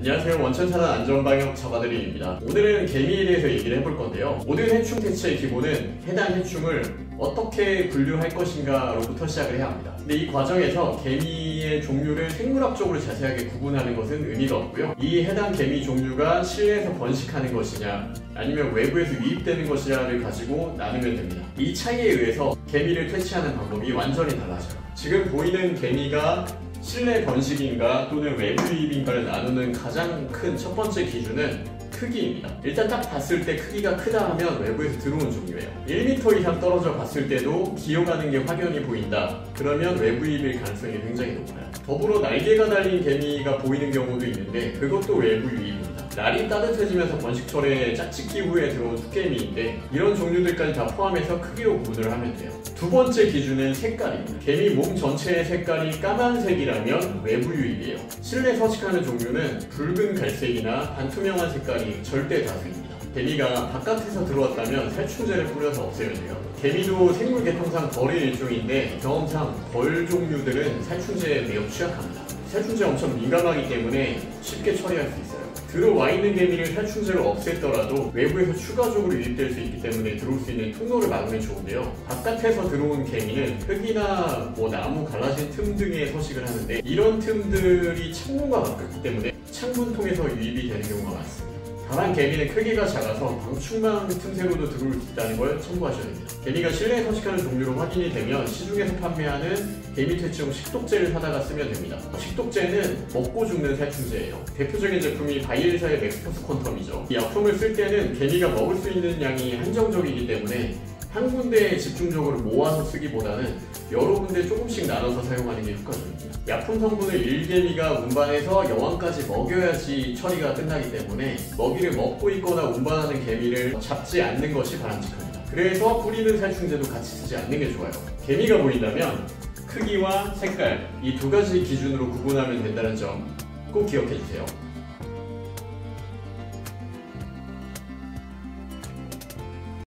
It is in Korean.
안녕하세요. 원천차단 안전방역 잡아드림입니다. 오늘은 개미에 대해서 얘기를 해볼 건데요. 모든 해충 퇴치의 기본은 해당 해충을 어떻게 분류할 것인가로부터 시작을 해야 합니다. 근데 이 과정에서 개미의 종류를 생물학적으로 자세하게 구분하는 것은 의미가 없고요. 이 해당 개미 종류가 실내에서 번식하는 것이냐 아니면 외부에서 유입되는 것이냐를 가지고 나누면 됩니다. 이 차이에 의해서 개미를 퇴치하는 방법이 완전히 달라져요. 지금 보이는 개미가 실내 번식인가 또는 외부 유입인가를 나누는 가장 큰 첫 번째 기준은 크기입니다. 일단 딱 봤을 때 크기가 크다 하면 외부에서 들어온 종류예요. 1m 이상 떨어져 봤을 때도 기어가는 게 확연히 보인다. 그러면 외부 유입일 가능성이 굉장히 높아요. 더불어 날개가 달린 개미가 보이는 경우도 있는데 그것도 외부 유입입니다. 날이 따뜻해지면서 번식철에 짝짓기 후에 들어온 투개미인데 이런 종류들까지 다 포함해서 크기로 구분을 하면 돼요. 두 번째 기준은 색깔입니다. 개미 몸 전체의 색깔이 까만색이라면 외부 유입이에요. 실내 서식하는 종류는 붉은 갈색이나 반투명한 색깔이 절대 다수입니다. 개미가 바깥에서 들어왔다면 살충제를 뿌려서 없애야 돼요. 개미도 생물 계통상 벌의 일종인데 경험상 벌 종류들은 살충제에 매우 취약합니다. 살충제 엄청 민감하기 때문에 쉽게 처리할 수 있어요. 들어와 있는 개미를 살충제로 없앴더라도 외부에서 추가적으로 유입될 수 있기 때문에 들어올 수 있는 통로를 막으면 좋은데요. 바깥에서 들어온 개미는 흙이나 뭐 나무 갈라진 틈 등에 서식을 하는데 이런 틈들이 창문과 가깝기 때문에 창문 통해서 유입이 되는 경우가 많습니다. 다만 개미는 크기가 작아서 방충망 틈새로도 들어올 수 있다는 걸 참고하셔야 됩니다. 개미가 실내에 서식하는 종류로 확인이 되면 시중에서 판매하는 개미 퇴치용 식독제를 사다가 쓰면 됩니다. 식독제는 먹고 죽는 살충제예요. 대표적인 제품이 바이엘사의 Maxforce Quantum이죠. 이 약품을 쓸 때는 개미가 먹을 수 있는 양이 한정적이기 때문에 한 군데에 집중적으로 모아서 쓰기보다는 여러 군데 조금씩 나눠서 사용하는 게 효과적입니다. 약품 성분을 일개미가 운반해서 여왕까지 먹여야지 처리가 끝나기 때문에 먹이를 먹고 있거나 운반하는 개미를 잡지 않는 것이 바람직합니다. 그래서 뿌리는 살충제도 같이 쓰지 않는 게 좋아요. 개미가 보인다면 크기와 색깔 이 두 가지 기준으로 구분하면 된다는 점 꼭 기억해 주세요.